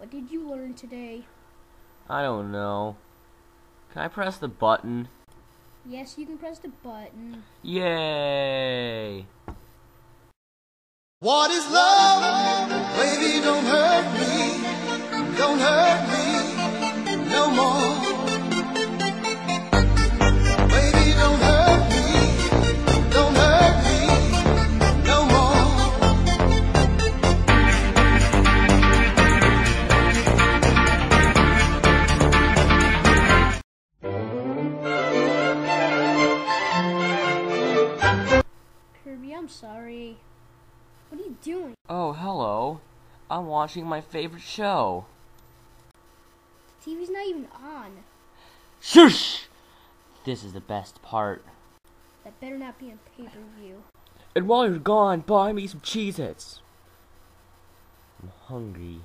What did you learn today? I don't know. Can I press the button? Yes, you can press the button. Yay! What is love? Baby, don't hurt me. Don't hurt Kirby, I'm sorry. What are you doing? Oh, hello. I'm watching my favorite show. The TV's not even on. Shush! This is the best part. That better not be on pay-per-view. And while you're gone, buy me some Cheez Its. I'm hungry.